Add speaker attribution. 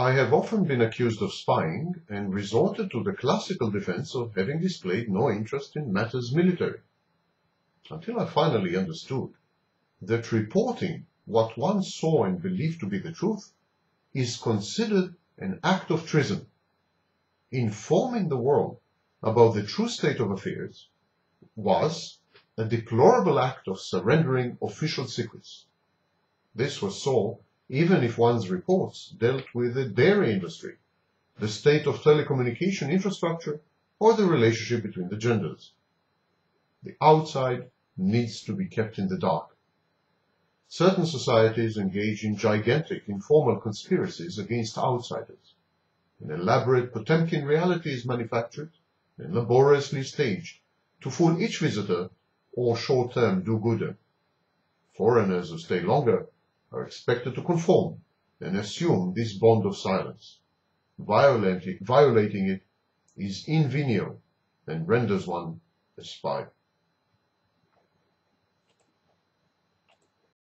Speaker 1: I have often been accused of spying and resorted to the classical defense of having displayed no interest in matters military, until I finally understood that reporting what one saw and believed to be the truth is considered an act of treason. Informing the world about the true state of affairs was a deplorable act of surrendering official secrets. This was so even if one's reports dealt with the dairy industry, the state of telecommunication infrastructure, or the relationship between the genders. The outside needs to be kept in the dark. Certain societies engage in gigantic informal conspiracies against outsiders. An elaborate Potemkin reality is manufactured and laboriously staged to fool each visitor or short-term do-gooder. Foreigners who stay longer are expected to conform and assume this bond of silence. Violating, violating it is invenial and renders one a spy.